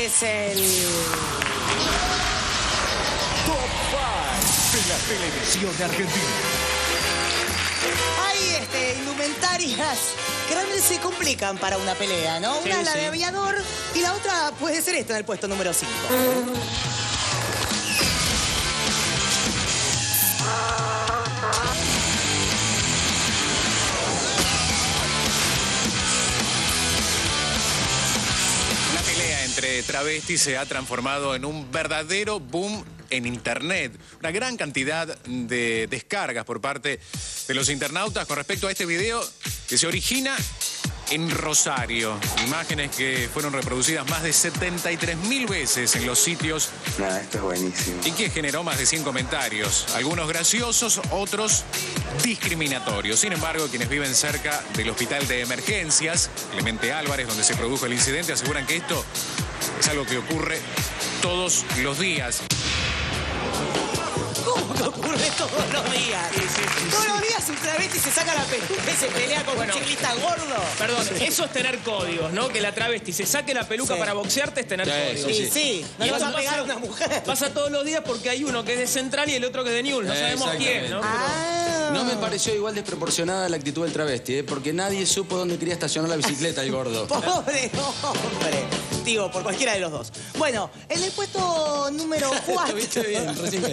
Es el... Top 5 de la televisión de Argentina. Hay este, indumentarias que realmente se complican para una pelea, ¿no? Una es la de aviador y la otra puede ser esta en el puesto número 5. Entre travestis se ha transformado en un verdadero boom en Internet. Una gran cantidad de descargas por parte de los internautas con respecto a este video que se origina en Rosario. Imágenes que fueron reproducidas más de 73 mil veces en los sitios Nada, esto es buenísimo. y que generó más de 100 comentarios. Algunos graciosos, otros discriminatorios. Sin embargo, quienes viven cerca del hospital de emergencias, Clemente Álvarez, donde se produjo el incidente, aseguran que esto es algo que ocurre todos los días. ¿Cómo que ocurre todos los días? Todos los días un travesti se saca la peluca y se pelea con Bueno. un ciclista gordo. Perdón, eso es tener códigos, ¿no? Que la travesti se saque la peluca Sí. para boxearte es tener códigos. Sí, sí. No Y le vas a pasa- pegar a una mujer. Pasa todos los días porque hay uno que es de Central y el otro que es de News. No sabemos quién, ¿no? Ah. No me pareció igual desproporcionada la actitud del travesti, ¿eh? porque nadie supo dónde quería estacionar la bicicleta el gordo. Pobre hombre. Digo, por cualquiera de los dos. Bueno, en el puesto número 4. viste bien, recién.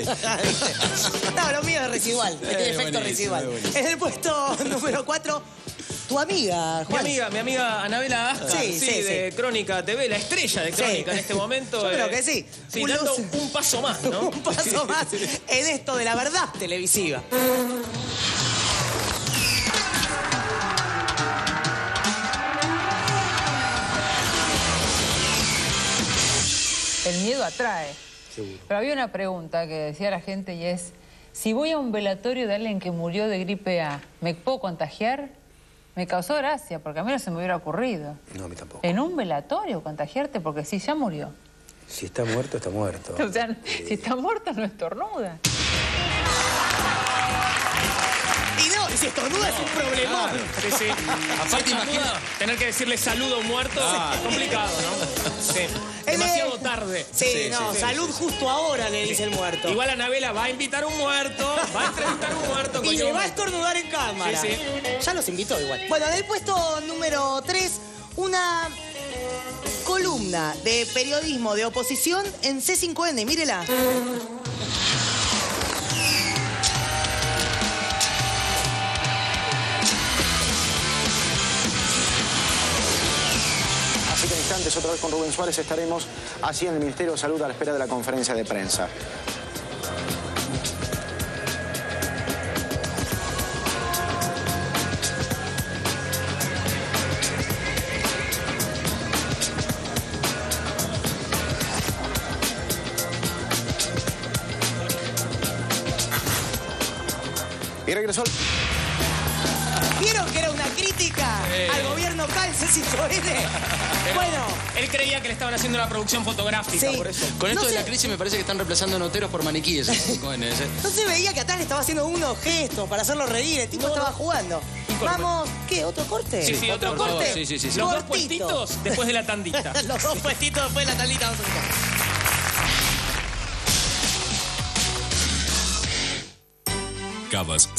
No, lo mío es residual. tiene efecto residual. En el puesto número 4, tu amiga, Mi Juan. amiga, mi amiga Anabela Asca, Sí, sí, sí, de Crónica TV, la estrella de Sí. Crónica en este momento. Yo creo eh, que sí. Sí, Un dando un paso más, ¿no? Un paso más en esto de la verdad televisiva. El miedo atrae. Pero había una pregunta que decía la gente y es, si voy a un velatorio de alguien que murió de gripe A, ¿me puedo contagiar? Me causó gracia, porque a mí no se me hubiera ocurrido. No, a mí tampoco. En un velatorio contagiarte, porque sí, ya murió. Si está muerto, está muerto. O sea, si está muerto no estornuda. Si estornuda es un problemón. Sí, sí. Aparte, imagina- Tener que decirle saludo a un muerto es complicado, ¿no? Sí. Él Demasiado tarde. Sí, no, salud justo ahora, le dice el muerto. Igual Anabela va a invitar un muerto, va a entrevistar a un muerto. Y le va a estornudar en cámara. Sí, Ya los invitó igual. Bueno, en el puesto número 3, una columna de periodismo de oposición en C5N. Mírela. Instantes, otra vez con Rubén Suárez, estaremos así en el Ministerio de Salud a la espera de la conferencia de prensa. Y regresó. ¿Vieron que era una crítica al gobierno acá en C5N? Bueno, Él creía que le estaban haciendo una producción fotográfica, Sí. por eso. Con esto No de la crisis me parece que están reemplazando noteros por maniquíes. no se veía que atrás le estaba haciendo unos gestos para hacerlo reír. El tipo estaba jugando. Vamos, ¿qué? ¿Otro corte? Sí, sí, otro corte. Sí, sí, sí, sí. Los dos puestitos después de la tandita. Los dos puestitos después de la talita. vamos a. Cavas